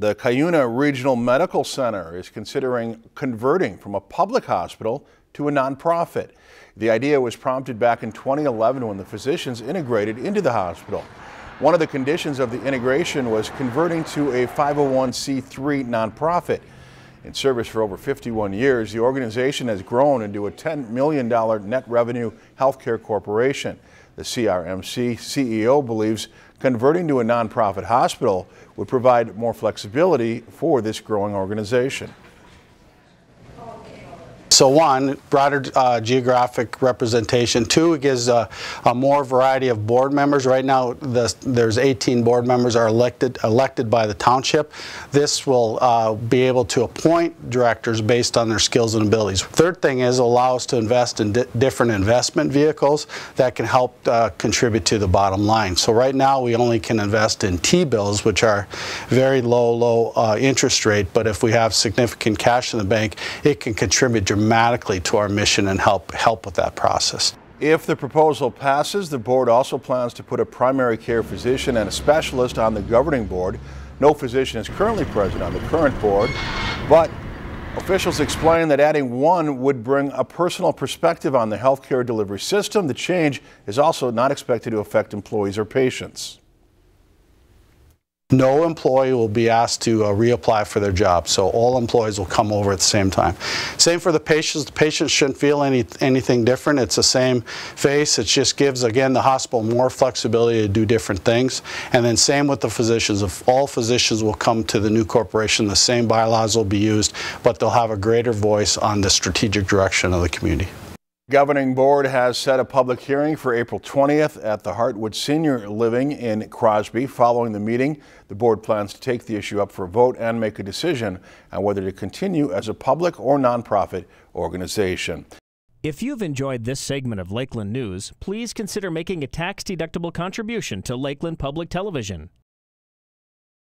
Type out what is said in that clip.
The Cuyuna Regional Medical Center is considering converting from a public hospital to a nonprofit. The idea was prompted back in 2011 when the physicians integrated into the hospital. One of the conditions of the integration was converting to a 501c3 nonprofit. In service for over 51 years, the organization has grown into a $10 million net revenue healthcare corporation. The CRMC CEO believes converting to a nonprofit hospital would provide more flexibility for this growing organization. So one, broader uh, geographic representation. Two, it gives a, a, more variety of board members. Right now, the, there's 18 board members are elected elected by the township. This will uh, be able to appoint directors based on their skills and abilities. Third thing is allow us to invest in di different investment vehicles that can help uh, contribute to the bottom line. So right now, we only can invest in T-bills, which are very low, low uh, interest rate. But if we have significant cash in the bank, it can contribute dramatically dramatically to our mission and help help with that process. If the proposal passes, the board also plans to put a primary care physician and a specialist on the governing board. No physician is currently present on the current board, but officials explain that adding one would bring a personal perspective on the healthcare delivery system. The change is also not expected to affect employees or patients no employee will be asked to uh, reapply for their job. So all employees will come over at the same time. Same for the patients. The patients shouldn't feel any anything different. It's the same face. It just gives, again, the hospital more flexibility to do different things. And then same with the physicians. If all physicians will come to the new corporation, the same bylaws will be used, but they'll have a greater voice on the strategic direction of the community. Governing Board has set a public hearing for April 20th at the Heartwood Senior Living in Crosby. Following the meeting, the board plans to take the issue up for a vote and make a decision on whether to continue as a public or nonprofit organization. If you've enjoyed this segment of Lakeland News, please consider making a tax-deductible contribution to Lakeland Public Television.